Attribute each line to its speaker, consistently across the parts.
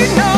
Speaker 1: we know.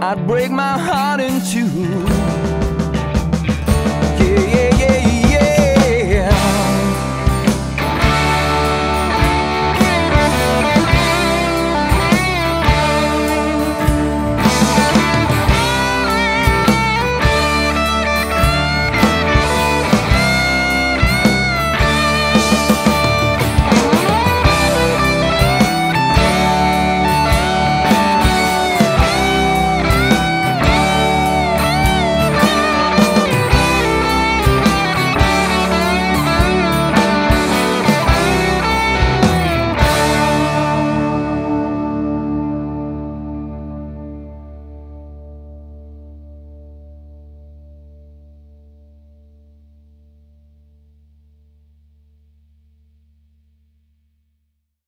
Speaker 1: I'd break my heart in two. Yeah, yeah.